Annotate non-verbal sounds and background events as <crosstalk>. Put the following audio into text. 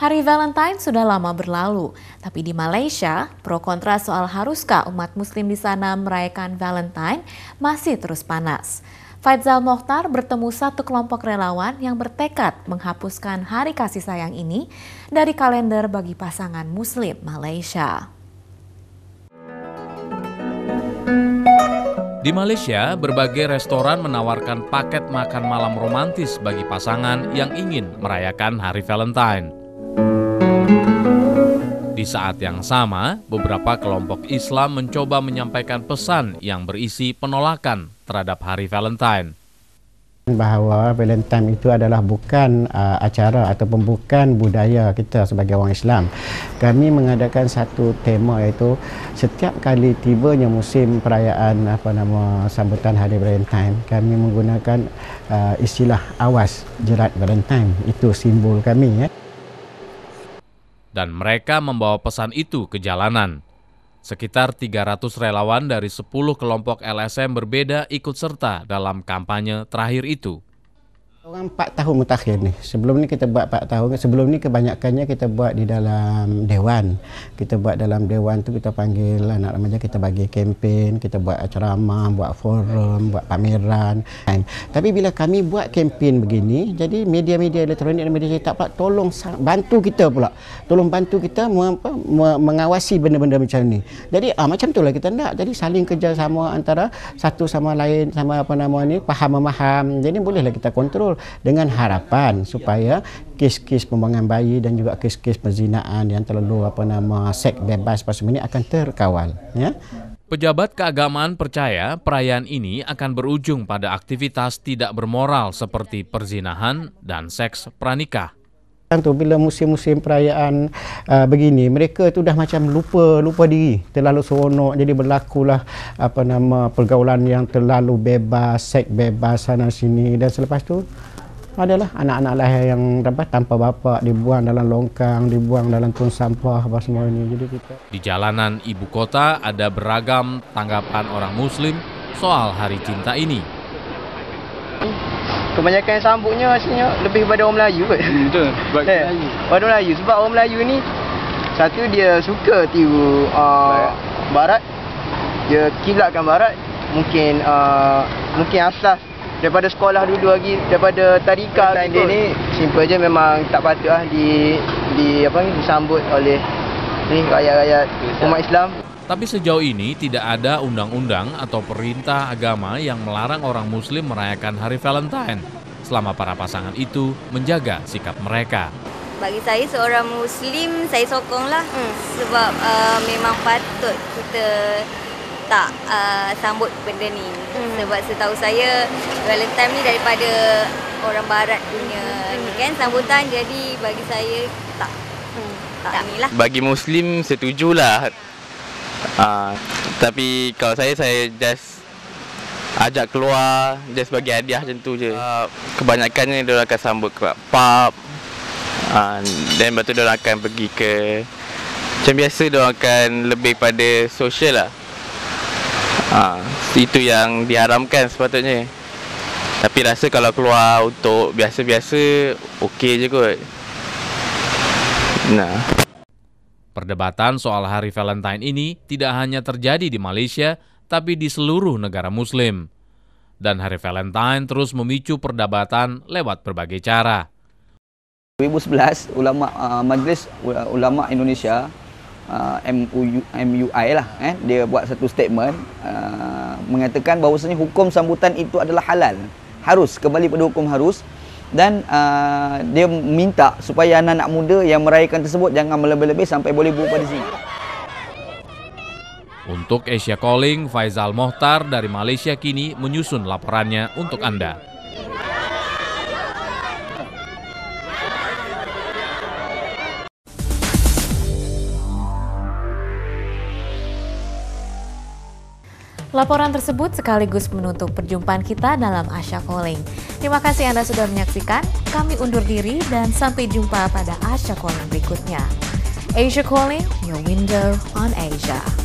Hari Valentine sudah lama berlalu, tapi di Malaysia, pro kontra soal haruskah umat muslim di sana merayakan Valentine masih terus panas. Faizal Mokhtar bertemu satu kelompok relawan yang bertekad menghapuskan hari kasih sayang ini dari kalender bagi pasangan muslim Malaysia. Di Malaysia, berbagai restoran menawarkan paket makan malam romantis bagi pasangan yang ingin merayakan hari Valentine. Di saat yang sama, beberapa kelompok Islam mencoba menyampaikan pesan yang berisi penolakan terhadap hari Valentine bahawa Valentine itu adalah bukan uh, acara ataupun bukan budaya kita sebagai orang Islam. Kami mengadakan satu tema iaitu setiap kali tibanya musim perayaan apa nama sambutan Hari Valentine, kami menggunakan uh, istilah awas jerat Valentine. Itu simbol kami ya dan mereka membawa pesan itu ke jalanan. Sekitar 300 relawan dari 10 kelompok LSM berbeda ikut serta dalam kampanye terakhir itu. Orang 4 tahun mutakhir ni. Sebelum ni kita buat 4 tahun. Sebelum ni kebanyakannya kita buat di dalam dewan. Kita buat dalam dewan tu kita panggil anak remaja kita bagi kempen, kita buat ceramah, buat forum, buat pameran. Tapi bila kami buat kempen begini, jadi media-media elektronik dan media cetak pula tolong bantu kita pula. Tolong bantu kita mengawasi benda-benda macam ni. Jadi ah, macam tu lah kita nak. Jadi saling kerjasama antara satu sama lain sama apa nama ni, faham memaham. Jadi bolehlah kita kontrol betul dengan harapan supaya kes-kes pembuangan bayi dan juga kes-kes perzinaan yang terlalu apa nama seks bebas pasal ini akan terkawal ya. Pejabat keagamaan percaya perayaan ini akan berujung pada aktivitas tidak bermoral seperti perzinahan dan seks pranikah tu bila musim-musim perayaan uh, begini mereka tu dah macam lupa lupa diri. Terlalu seronok jadi berlakulah apa nama pergaulan yang terlalu bebas seks bebas sana sini. Dan selepas tu adalah anak-anak lahir yang dapat tanpa bapa dibuang dalam longkang dibuang dalam tong sampah apa semua ini. Jadi kita di jalanan ibu kota ada beragam tanggapan orang muslim soal hari cinta ini kebanyakan sambutnya asalnya lebih pada orang Melayu kot. Hmm, betul. Sebab <laughs> eh, Melayu. Pada Melayu sebab orang Melayu ni satu dia suka tiru uh, barat. Dia kilatkan barat. Mungkin uh, mungkin asas daripada sekolah dulu lagi daripada tadika dan dia ni simple je memang tak patutlah di di apa ni disambut oleh ni rakyat-rakyat umat Islam. Tapi sejauh ini tidak ada undang-undang atau perintah agama yang melarang orang muslim merayakan hari Valentine selama para pasangan itu menjaga sikap mereka. Bagi saya seorang muslim saya sokonglah hmm. sebab uh, memang patut kita tak uh, sambut benda ni. Hmm. Sebab setahu saya Valentine ni daripada orang barat punya hmm. ni kan sambutan jadi bagi saya tak hmm. tak, tak. Bagi muslim setujulah Uh, tapi kalau saya saya just ajak keluar just bagi hadiah macam tu je. Uh, kebanyakannya dia akan sambut ke pub. Uh, dan lepas tu dia akan pergi ke macam biasa dia akan lebih pada social lah. Uh, itu yang diharamkan sepatutnya. Tapi rasa kalau keluar untuk biasa-biasa okey je kot. Nah. Perdebatan soal hari Valentine ini tidak hanya terjadi di Malaysia, tapi di seluruh negara Muslim. Dan hari Valentine terus memicu perdebatan lewat berbagai cara. 2011, ulama uh, Majlis Ulama Indonesia uh, MUI, MUI lah, eh, dia buat satu statement uh, mengatakan bahawasanya hukum sambutan itu adalah halal. Harus kembali pada hukum harus dan uh, dia minta supaya anak-anak muda yang merayakan tersebut jangan melebih-lebih sampai boleh buat pada sini. Untuk Asia Calling, Faizal Mohtar dari Malaysia kini menyusun laporannya untuk Anda. Laporan tersebut sekaligus menutup perjumpaan kita dalam Asia Calling. Terima kasih Anda sudah menyaksikan. Kami undur diri dan sampai jumpa pada Asia Calling berikutnya. Asia Calling, your window on Asia.